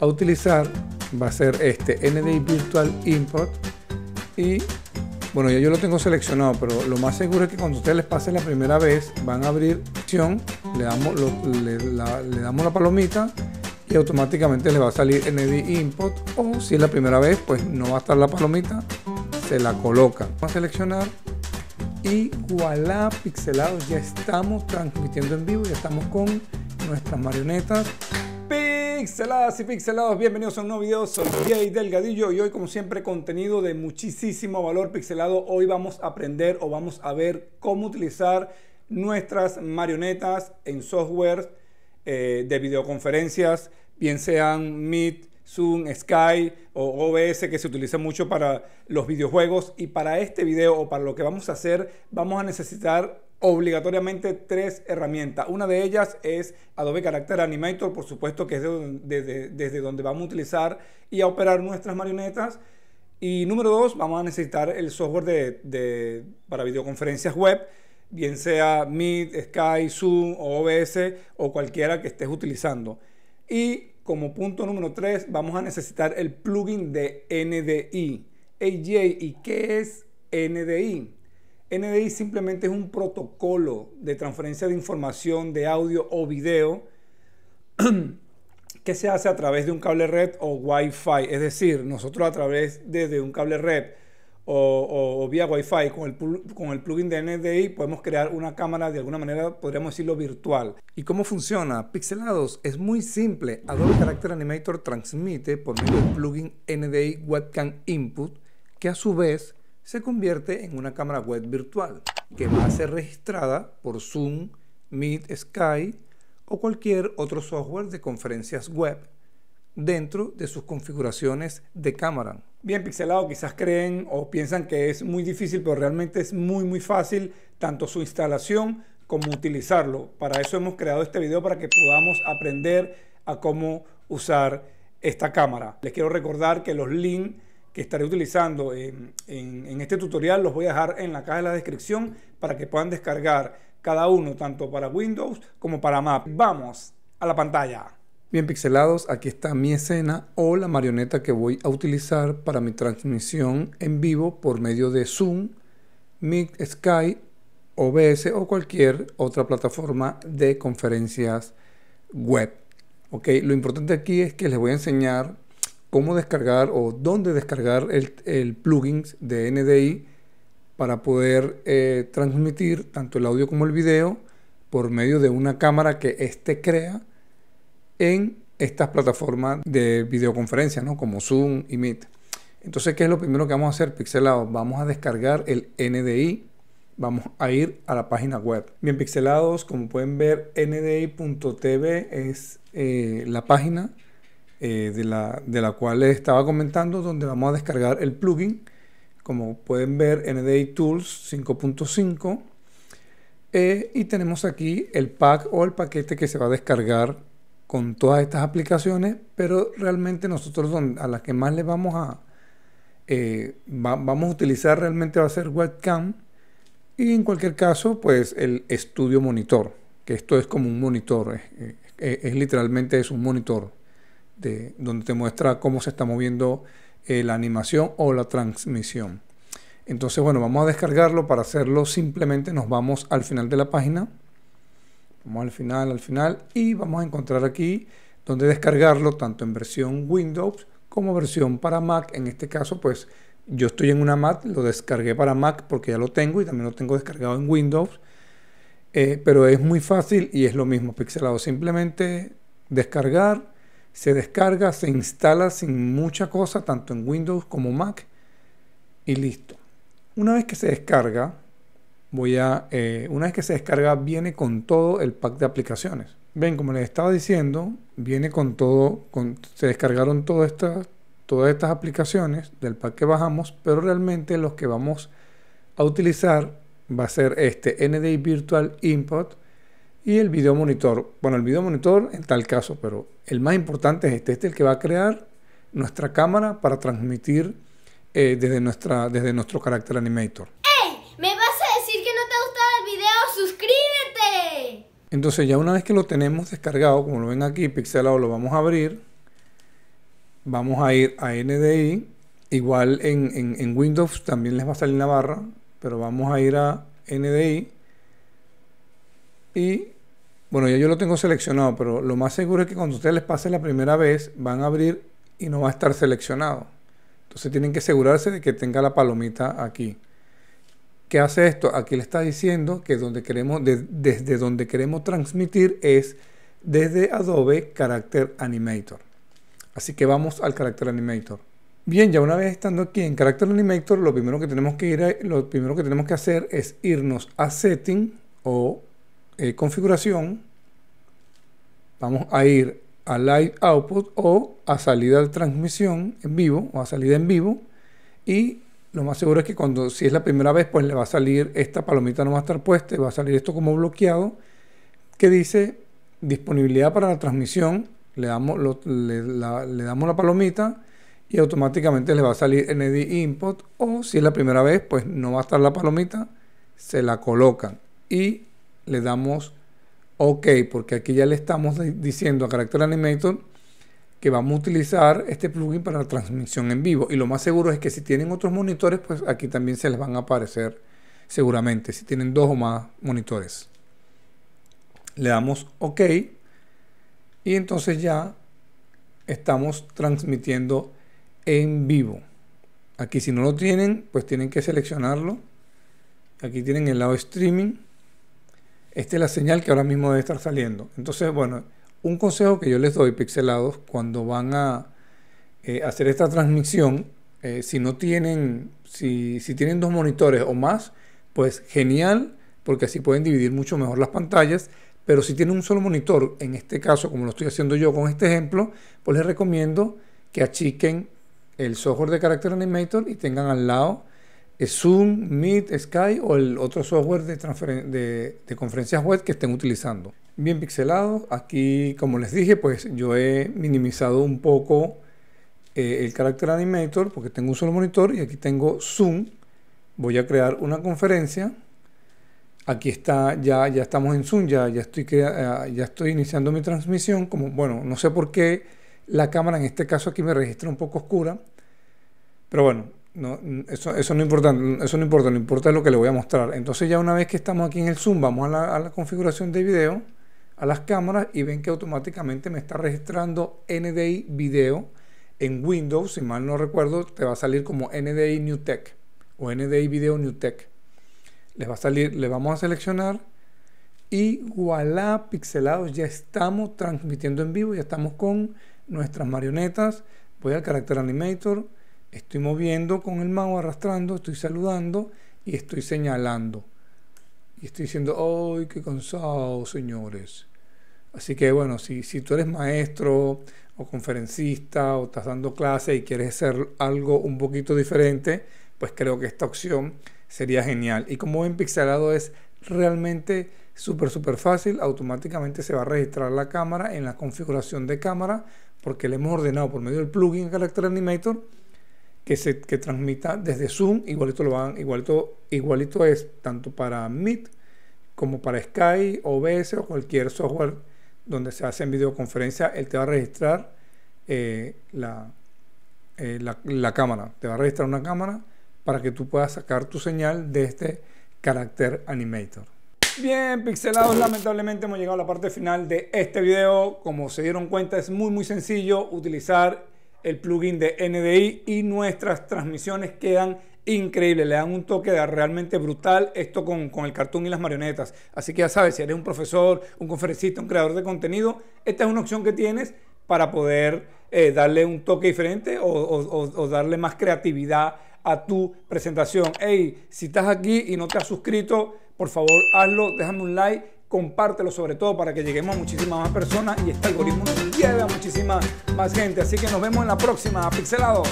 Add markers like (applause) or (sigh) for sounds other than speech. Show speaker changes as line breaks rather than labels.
a utilizar va a ser este NDI Virtual Import. Y bueno, ya yo lo tengo seleccionado, pero lo más seguro es que cuando ustedes les pase la primera vez, van a abrir opción, le damos, le, damos la palomita y automáticamente les va a salir ND Import. O si es la primera vez, pues no va a estar la palomita, se la colocan. Vamos a seleccionar y voilà, pixelados, ya estamos transmitiendo en vivo, ya estamos con nuestras marionetas Pixeladas y pixelados, bienvenidos a un nuevo video, soy Jay Delgadillo y hoy como siempre contenido de muchísimo valor pixelado. Hoy vamos a aprender o vamos a ver cómo utilizar nuestras marionetas en software eh, de videoconferencias, bien sean Meet, Zoom, Sky o OBS que se utiliza mucho para los videojuegos y para este video o para lo que vamos a hacer vamos a necesitar obligatoriamente tres herramientas. Una de ellas es Adobe Character Animator, por supuesto que es desde, donde vamos a utilizar y a operar nuestras marionetas. Y número dos, vamos a necesitar el software de, para videoconferencias web, bien sea Meet, Sky, Zoom o OBS o cualquiera que estés utilizando. Y como punto número tres, vamos a necesitar el plugin de NDI. AJ, ¿y qué es NDI? NDI simplemente es un protocolo de transferencia de información de audio o video (clears throat) que se hace a través de un cable red o Wi-Fi. Es decir, nosotros a través de, un cable red o, vía Wi-Fi con el, con el plugin de NDI podemos crear una cámara de alguna manera, podríamos decirlo, virtual. ¿Y cómo funciona? Pixelados es muy simple. Adobe Character Animator transmite por medio del plugin NDI Webcam Input que a su vez se convierte en una cámara web virtual que va a ser registrada por Zoom, Meet, Sky o cualquier otro software de conferencias web dentro de sus configuraciones de cámara. Bien pixelado, quizás creen o piensan que es muy difícil, pero realmente es muy muy fácil tanto su instalación como utilizarlo. Para eso hemos creado este video para que podamos aprender a cómo usar esta cámara. Les quiero recordar que los links que estaré utilizando en, este tutorial los voy a dejar en la caja de la descripción para que puedan descargar cada uno tanto para Windows como para Mac. Vamos a la pantalla. Bien pixelados, aquí está mi escena o la marioneta que voy a utilizar para mi transmisión en vivo por medio de Zoom, Meet, Sky, OBS o cualquier otra plataforma de conferencias web. Lo importante aquí es que les voy a enseñar cómo descargar o dónde descargar el, plugin de NDI para poder eh, transmitir tanto el audio como el video por medio de una cámara que éste crea en estas plataformas de videoconferencia, ¿no? como Zoom y Meet. Entonces, ¿qué es lo primero que vamos a hacer, pixelados? Vamos a descargar el NDI. Vamos a ir a la página web. Bien, pixelados, como pueden ver, ndi.tv es eh, la página eh, de, la, de, la, cual les estaba comentando, donde vamos a descargar el plugin. Como pueden ver, NDI Tools 5.5. Eh, y tenemos aquí el pack o el paquete que se va a descargar con todas estas aplicaciones, pero realmente nosotros a las que más le vamos a, eh, vamos a utilizar realmente va a ser webcam y en cualquier caso pues el estudio monitor, que esto es como un monitor, es literalmente es un monitor donde te muestra cómo se está moviendo eh, la animación o la transmisión. Entonces, bueno, vamos a descargarlo. Para hacerlo simplemente nos vamos al final de la página. Vamos al final, al final y vamos a encontrar aquí donde descargarlo tanto en versión Windows como versión para Mac. En este caso, pues yo estoy en una Mac, lo descargué para Mac porque ya lo tengo y también lo tengo descargado en Windows. Eh, pero es muy fácil y es lo mismo pixelado. Simplemente descargar se descarga, se instala sin mucha cosa, tanto en Windows como Mac, y listo. Una vez que se descarga, voy a, eh, una vez que se descarga, viene con todo el pack de aplicaciones. Ven, como les estaba diciendo, viene con todo, se descargaron todas estas, todas estas aplicaciones del pack que bajamos, pero realmente los que vamos a utilizar va a ser este NDI Virtual Import y el video monitor. Bueno, el video monitor en tal caso, pero el más importante es este, este es el que va a crear nuestra cámara para transmitir eh, desde, nuestra, desde nuestro carácter animator.
¡Ey! ¿Me vas a decir que no te ha gustado el video? ¡Suscríbete!
Entonces ya una vez que lo tenemos descargado, como lo ven aquí, pixelado, lo vamos a abrir. vamos a ir a NDI. Igual en, en Windows también les va a salir la barra, pero vamos a ir a NDI. Y bueno, ya yo lo tengo seleccionado, pero lo más seguro es que cuando ustedes les pase la primera vez, van a abrir y no va a estar seleccionado. Entonces tienen que asegurarse de que tenga la palomita aquí. ¿Qué hace esto? Aquí le está diciendo que desde donde queremos transmitir es desde Adobe Character Animator. Así que vamos al Character Animator. Bien, ya una vez estando aquí en Character Animator, lo primero que tenemos que ir, lo primero que tenemos que hacer es irnos a Setting o eh, configuración, vamos a ir a Live Output o a salida de transmisión en vivo o a salida en vivo y lo más seguro es que cuando si es la primera vez pues le va a salir esta palomita no va a estar puesta va a salir esto como bloqueado que dice disponibilidad para la transmisión le damos, le, le damos la palomita y automáticamente le va a salir ND Input o si es la primera vez pues no va a estar la palomita se la colocan. Y le damos OK, porque aquí ya le estamos diciendo a Character Animator que vamos a utilizar este plugin para la transmisión en vivo. Y lo más seguro es que si tienen otros monitores, pues aquí también se les van a aparecer seguramente, si tienen dos o más monitores. Le damos OK y entonces ya estamos transmitiendo en vivo. Aquí si no lo tienen, pues tienen que seleccionarlo. Aquí tienen el lado streaming esta es la señal que ahora mismo debe estar saliendo. Entonces, bueno, un consejo que yo les doy, pixelados, cuando van a eh, hacer esta transmisión, eh, si no tienen, si, tienen dos monitores o más, pues genial, porque así pueden dividir mucho mejor las pantallas. Pero si tienen un solo monitor, en este caso, como lo estoy haciendo yo con este ejemplo, pues les recomiendo que achiquen el software de Character Animator y tengan al lado Zoom, Meet, Sky o el otro software de, conferencias web que estén utilizando. Bien pixelado, aquí como les dije, pues yo he minimizado un poco eh, el Character Animator porque tengo un solo monitor y aquí tengo Zoom. Voy a crear una conferencia. Aquí está, ya, ya estamos en Zoom, ya, ya, estoy, eh, ya estoy iniciando mi transmisión. Como, bueno, no sé por qué la cámara en este caso aquí me registra un poco oscura. Pero bueno, no, eso, eso, no importa, eso no importa, lo importa es lo que le voy a mostrar. Entonces ya una vez que estamos aquí en el Zoom, vamos a la, configuración de video, a las cámaras y ven que automáticamente me está registrando NDI video en Windows, si mal no recuerdo, te va a salir como NDI New Tech o NDI Video New Tech. Les va a salir, le vamos a seleccionar y voilà, pixelados, ya estamos transmitiendo en vivo, ya estamos con nuestras marionetas. Voy al Character Animator Estoy moviendo con el mouse, arrastrando, estoy saludando y estoy señalando. Y estoy diciendo, ¡ay, qué cansado, señores! Así que bueno, si, si tú eres maestro o conferencista o estás dando clase y quieres hacer algo un poquito diferente, pues creo que esta opción sería genial. Y como ven, pixelado es realmente súper, súper fácil. Automáticamente se va a registrar la cámara en la configuración de cámara porque le hemos ordenado por medio del plugin Character Animator que se que transmita desde Zoom, igualito lo van, igualito, igualito es tanto para Meet como para Skype, OBS o cualquier software donde se hace en videoconferencia, él te va a registrar eh, eh, la, la, cámara, te va a registrar una cámara para que tú puedas sacar tu señal de este Character Animator. Bien, pixelados, lamentablemente hemos llegado a la parte final de este video. Como se dieron cuenta, es muy muy sencillo utilizar el plugin de NDI y nuestras transmisiones quedan increíbles, le dan un toque de realmente brutal esto con, el cartoon y las marionetas. Así que ya sabes, si eres un profesor, un conferencista, un creador de contenido, esta es una opción que tienes para poder eh, darle un toque diferente o, darle más creatividad a tu presentación. Hey, si estás aquí y no te has suscrito, por favor hazlo, déjame un like compártelo sobre todo para que lleguemos a muchísimas más personas y este algoritmo nos lleve a muchísima más gente. Así que nos vemos en la próxima, pixelados.